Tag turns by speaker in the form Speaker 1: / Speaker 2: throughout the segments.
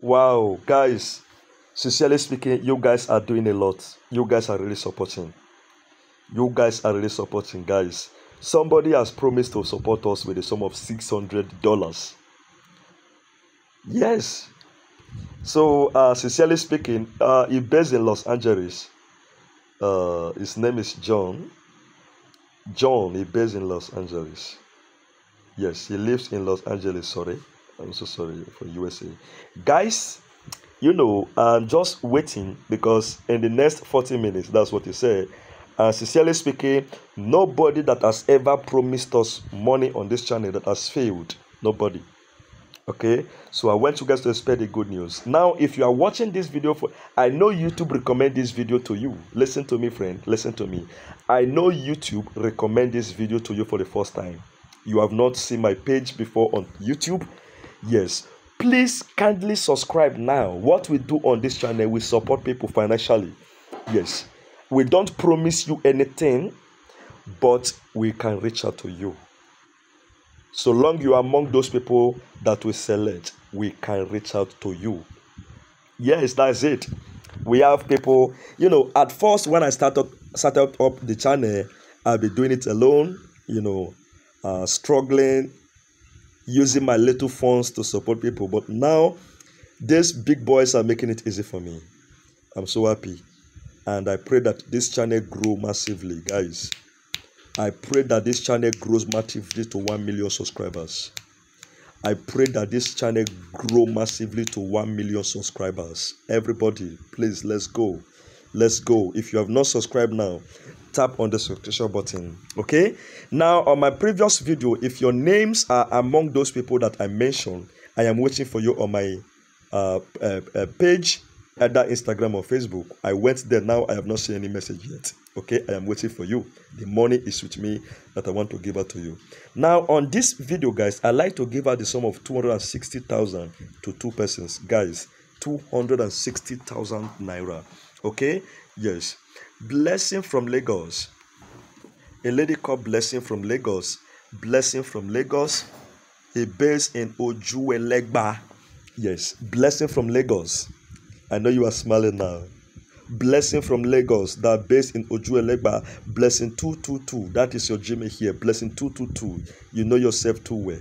Speaker 1: Wow, guys, sincerely speaking, you guys are doing a lot. You guys are really supporting. You guys are really supporting, guys. Somebody has promised to support us with a sum of $600. Yes. So, uh, sincerely speaking, uh, he based in Los Angeles. Uh, his name is John. John, he based in Los Angeles. Yes, he lives in Los Angeles. Sorry, I'm so sorry for USA. Guys, you know, I'm just waiting because in the next 40 minutes, that's what he said. And sincerely speaking, nobody that has ever promised us money on this channel that has failed. Nobody. Okay, so I want you guys to expect the good news. Now, if you are watching this video for, I know YouTube recommend this video to you. Listen to me, friend. Listen to me. I know YouTube recommend this video to you for the first time. You have not seen my page before on YouTube. Yes, please kindly subscribe now. What we do on this channel, we support people financially. Yes, we don't promise you anything, but we can reach out to you. So long you are among those people that we select, we can reach out to you. Yes, that's it. We have people, you know, at first when I started started up the channel, I'll be doing it alone, you know, uh, struggling, using my little funds to support people. But now, these big boys are making it easy for me. I'm so happy. And I pray that this channel grow massively, guys. I pray that this channel grows massively to 1 million subscribers. I pray that this channel grow massively to 1 million subscribers. Everybody, please, let's go. Let's go. If you have not subscribed now, tap on the subscription button. Okay? Now, on my previous video, if your names are among those people that I mentioned, I am waiting for you on my uh, uh, uh, page, either Instagram or Facebook. I went there now. I have not seen any message yet. Okay, I am waiting for you. The money is with me that I want to give out to you. Now, on this video, guys, I like to give out the sum of 260,000 to two persons. Guys, 260,000 naira. Okay, yes. Blessing from Lagos. A lady called Blessing from Lagos. Blessing from Lagos. A base in Ojuelegba. Yes, blessing from Lagos. I know you are smiling now. Blessing from Lagos that based in Ojuelegba. Blessing 222. That is your Jimmy here. Blessing 222. You know yourself too well.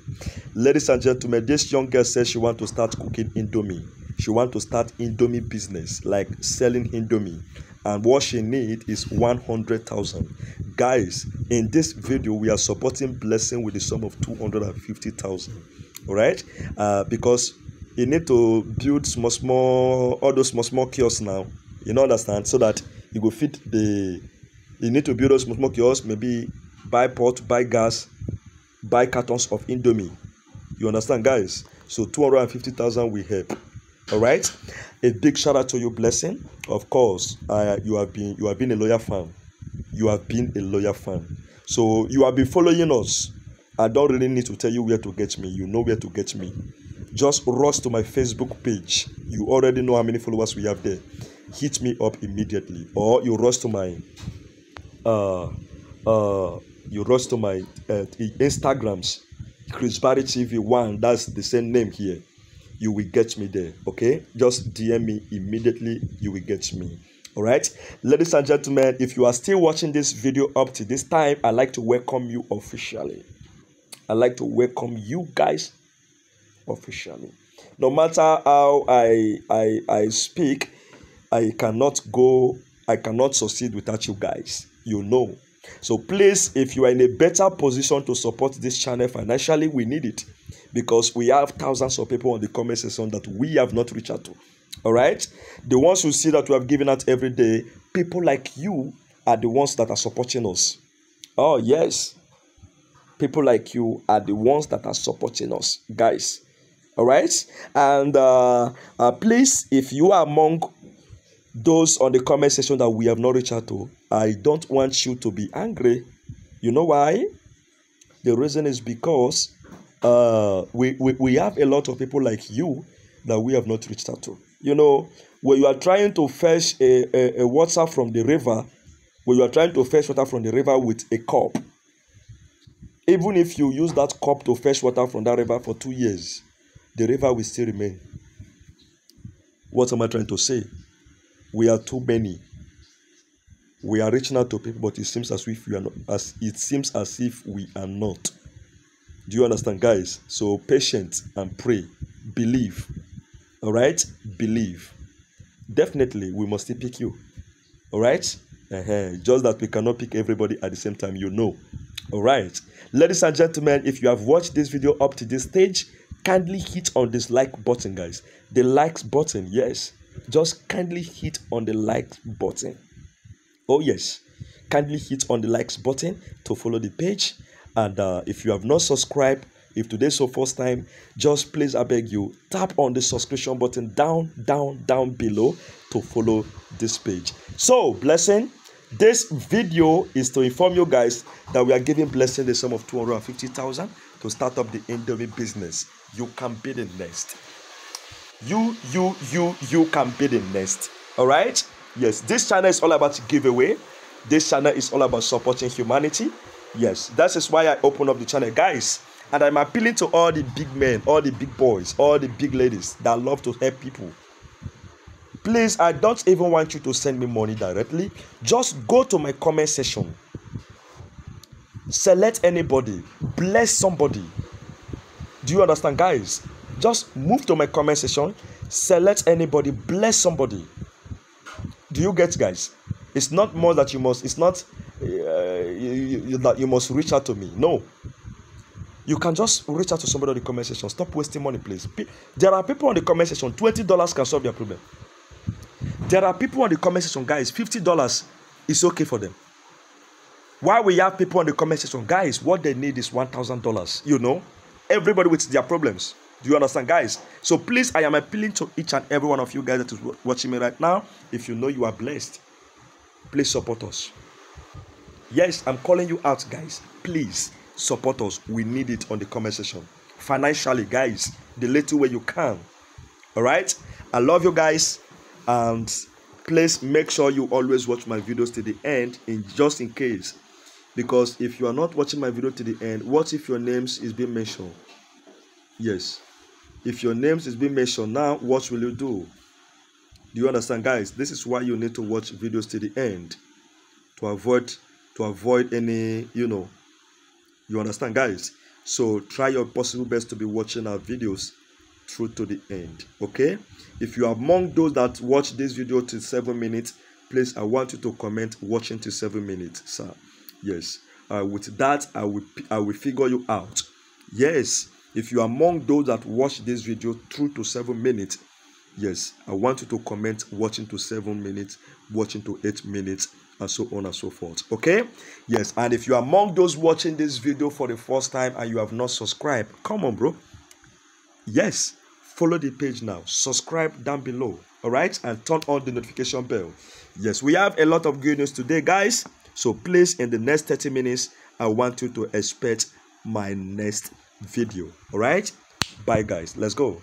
Speaker 1: Ladies and gentlemen, this young girl says she want to start cooking Indomie. She want to start Indomie business, like selling Indomie. And what she need is 100,000. Guys, in this video, we are supporting Blessing with the sum of 250,000. All right? Uh, because you need to build small small all those small small kiosks now you know understand so that you go fit the you need to build those small small kiosks maybe buy pot buy gas buy cartons of indomie you understand guys so two hundred and fifty thousand will help all right? A big shout out to you blessing. Of course uh, you have been you have been a loyal fan. You have been a loyal fan. So you have been following us. I don't really need to tell you where to get me. You know where to get me. Just rush to my facebook page. You already know how many followers we have there. Hit me up immediately. Or you rush to my uh uh you rush to my uh, instagrams. Chris barry tv one that's the same name here you will get me there okay? Just dm me immediately you will get me all right? Ladies and gentlemen if you are still watching this video up to this time i'd like to welcome you officially. I'd like to welcome you guys officially. No matter how i i i speak i cannot go i cannot succeed without you guys. You know. So please if you are in a better position to support this channel financially we need it because we have thousands of people on the comment section that we have not reached out to. All right? The ones who see that we have given out every day people like you are the ones that are supporting us. Oh yes. People like you are the ones that are supporting us guys. All right? And uh, uh, please if you are among those on the comment section that we have not reached out to i don't want you to be angry. You know why? The reason is because uh, we, we, we have a lot of people like you that we have not reached out to you know when you are trying to fetch a, a, a water from the river when you are trying to fetch water from the river with a cup even if you use that cup to fetch water from that river for two years the river will still remain What am I trying to say? We are too many. We are reaching out to people, but it seems as if we are not as it seems as if we are not. Do you understand, guys? So patient and pray. Believe. All right? Believe. Definitely we must pick you. All right? Uh-huh. Just that we cannot pick everybody at the same time, you know. All right. Ladies and gentlemen, if you have watched this video up to this stage, kindly hit on this like button, guys. The likes button, yes. Just kindly hit on the like button. Oh, yes. Kindly hit on the likes button to follow the page. And uh, if you have not subscribed, if today's your first time, just please, I beg you, tap on the subscription button down, down, down below to follow this page. So, blessing. This video is to inform you guys that we are giving blessing the sum of 250,000 to start up the Indomie business. You can be the next. You, you, you, you can be the next. All right? Yes, this channel is all about giveaway. This channel is all about supporting humanity. Yes, that is why I open up the channel. Guys, and I'm appealing to all the big men, all the big boys, all the big ladies that love to help people. Please, I don't even want you to send me money directly. Just go to my comment section. Select anybody. Bless somebody. Do you understand, guys? Just move to my comment section. Select anybody. Bless somebody. Do you get, guys? It's not more that you must. It's not uh, you, you, that you must reach out to me. No, you can just reach out to somebody on the comment section. Stop wasting money, please. There are people on the comment section. Twenty dollars can solve their problem. There are people on the comment section, guys. Fifty dollars is okay for them. Why we have people on the comment section, guys? What they need is one thousand dollars. You know, everybody with their problems. Do you understand, guys? So please, I am appealing to each and every one of you guys that is watching me right now. If you know you are blessed, please support us. Yes, I'm calling you out, guys. Please support us. We need it on the comment section. Financially, guys, the little way you can. All right. I love you guys, and please make sure you always watch my videos to the end, in just in case. Because if you are not watching my video to the end, what if your names is being mentioned? Yes. If your names is being mentioned now, what will you do? Do you understand, guys? This is why you need to watch videos to the end to avoid to avoid any, you know, you understand, guys? So try your possible best to be watching our videos through to the end. Okay? If you are among those that watch this video to seven minutes, please I want you to comment watching to seven minutes, sir. Yes. Uh, with that, I will I will figure you out. Yes. If you are among those that watch this video through to seven minutes, yes, I want you to comment watching to seven minutes, watching to eight minutes, and so on and so forth. Okay? Yes and if you are among those watching this video for the first time and you have not subscribed come on bro. Yes follow the page now. Subscribe down below all right? And turn on the notification bell. Yes we have a lot of good news today guys. So please in the next 30 minutes i want you to expect my next video all right? Bye guys. Let's go